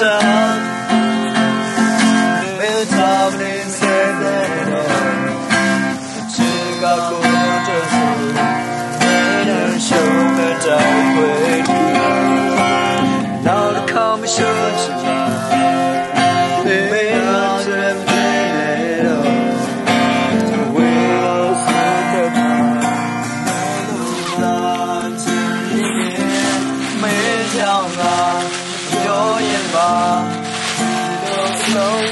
myself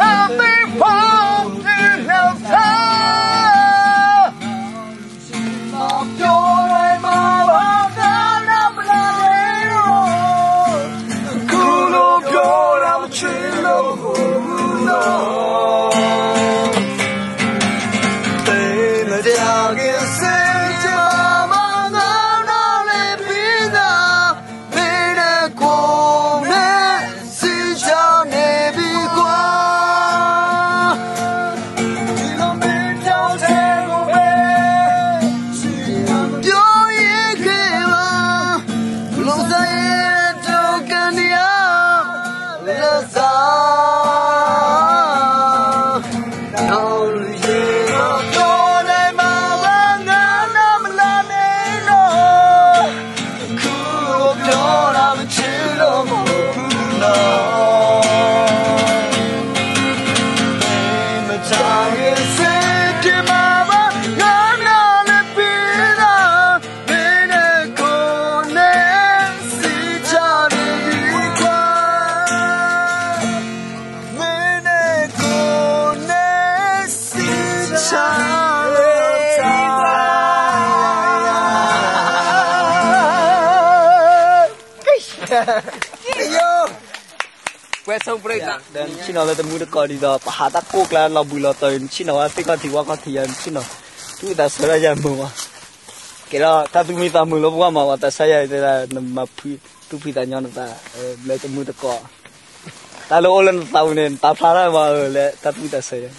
Somebody Oh. Dan chino la temu de ko di da pa hata ko kla la bu la to chino wa te ko ti wa ko ti yan chino tu da sa ra ya mu wa ke ra ta tu mi ta ma wa ta ma phi tu phi ta nyon ta le temu de ko ta lo len ta u ne ta pha ra wa le ta tu ta sa ya